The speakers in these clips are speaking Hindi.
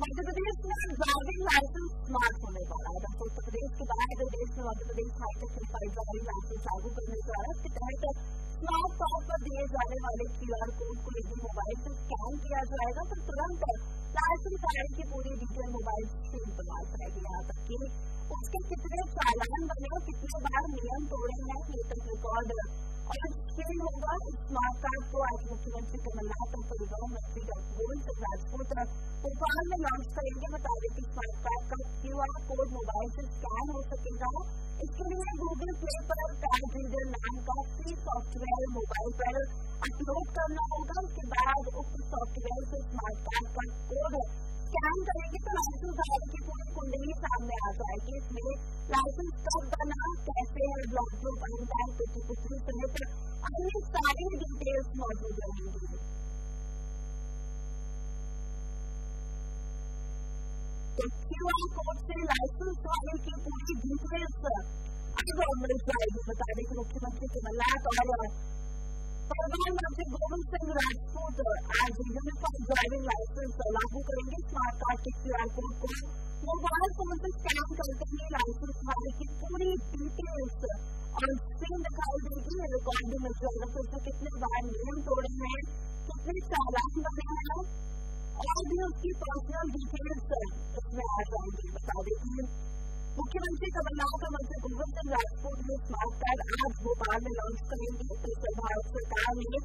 मध्य प्रदेश में ड्राइविंग लाइसेंस स्मार्ट होने वाला है दरअसल उत्तर प्रदेश के बाद देश में Madhya Pradesh hi-tech verified driving licence लागू करने जा रहा है इसके तहत स्मार्ट तौर पर दिए जाने वाले क्यूआर कोड को यदि मोबाइल से स्कैन किया जाएगा तो तुरंत लाइसेंस कार्ड की पूरी डिटेल मोबाइल से इस्तेमाल करेगी यहाँ तक की उसके कितने चालान बने कितने बार नियम तोड़े हैं, ये तक रिकॉर्ड और स्क्रीन होगा स्मार्ट कार्ड को आज मुख्यमंत्री लॉन्च बता दें कि स्मार्ट कार्ड का क्यूआर कोड मोबाइल से स्कैन हो सकेगा। इसके लिए गूगल प्ले पर कार्ड रीडर नाम का फ्री सॉफ्टवेयर मोबाइल पर अपलोड करना होगा। उसके बाद उक्त सॉफ्टवेयर से स्मार्ट कार्ड का कोड स्कैन करेंगे तो लाइसेंस धारक की पूरी कुंडली सामने आ जाएगी। इसमें लाइसेंस कब बना कैसे है ब्लॉक ग्रुप पिटी पुत्री सहित अन्य सारी डिटेल्स मौजूद रहेंगी। तो क्यू आर कोड से लाइसेंस वाले की पूरी डिटेल्स अब मिल जाएगी बता दें कि मुख्यमंत्री कमलनाथ और परिवहन मंत्री गोविंद सिंह राजपूत आज यूनिफॉर्म ड्राइविंग लाइसेंस लागू करेंगे स्मार्ट कार्ड के क्यूआर कोड को मोबाइल फ़ोन से स्कैन करते ही लाइसेंस वाले की पूरी डिटेल्स और स्क्रीन दिखाई देगी रिकॉर्ड भी मिल जाएगा तो उसमें कितने बार नियम तोड़े हैं कितने चालान बने हैं और भी उसकी पर्सनल डिटेल्स इसमें आ जाएँगी बता देती मुख्यमंत्री कमलनाथ और मंत्री गोविंद सिंह राजपूत ने स्मार्ट कार्ड आज भोपाल में लॉन्च करेंगे तो भारत सरकार ने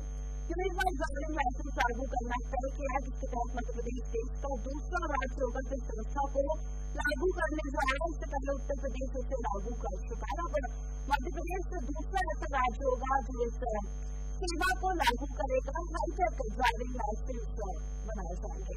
यूनिफाइड ड्राइविंग लाइसेंस लागू करना तय किया जिसके तहत मध्यप्रदेश देश का दूसरा राज्य होगा जिस संस्था को लागू करने जा रहा है इससे पहले उत्तर प्रदेश इसे लागू कर चुका है और मध्यप्रदेश दूसरा ऐसा राज्य होगा जो इस सेवा को लागू करेगा हाईटेक ड्राइविंग लाइसेंस बनाए जाएँगे